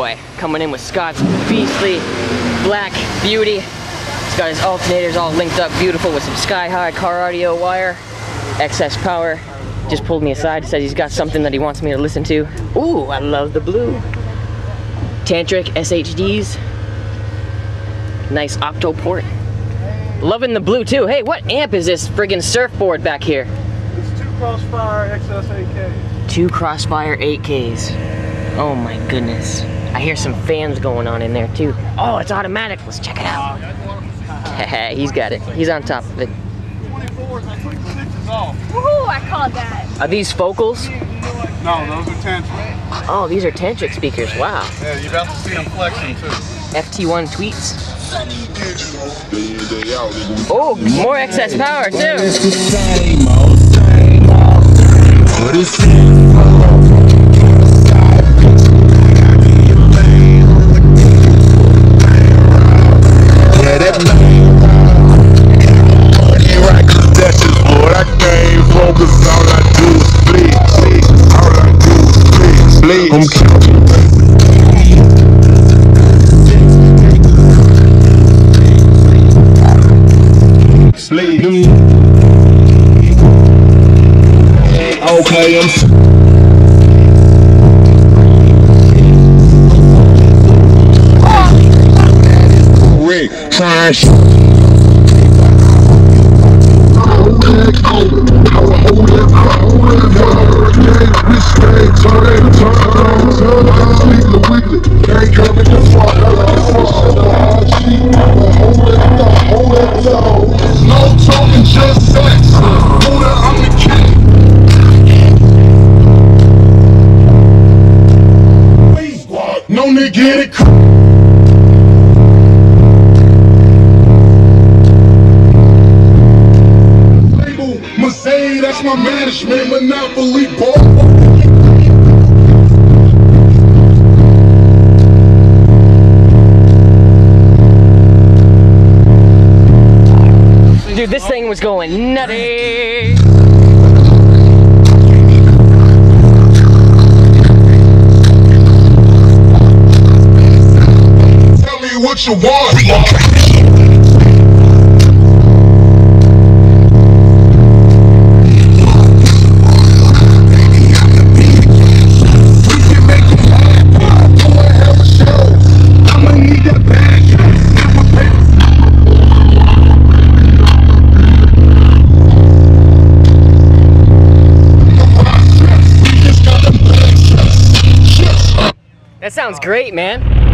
going in with Scott's beastly black beauty. He's got his alternators all linked up beautiful with some sky-high car audio wire. XS Power. Just pulled me aside, says he's got something that he wants me to listen to. Ooh, I love the blue. Tantric SHDs. Nice octo port. Loving the blue too. Hey, what amp is this friggin' surfboard back here? It's two Crossfire XS8Ks. Two Crossfire 8Ks. Oh my goodness. I hear some fans going on in there too. Oh, it's automatic. Let's check it out. He's got it. He's on top of it. 24s, I took sixes off. Woohoo, I called that. Are these focals? No, those are tantric. Oh, these are tantric speakers. Wow. Yeah, you're about to see them flexing too. FT1 tweets. Oh, more XS Power too. Bleed, bleed. I'm counting. Okay, I'm. Rick, trash. No nigga get it. label. Mercedes, that's my management, Monopoly ball. Dude, this thing was going nutty. What you want. I'ma need that bag. That sounds great, man.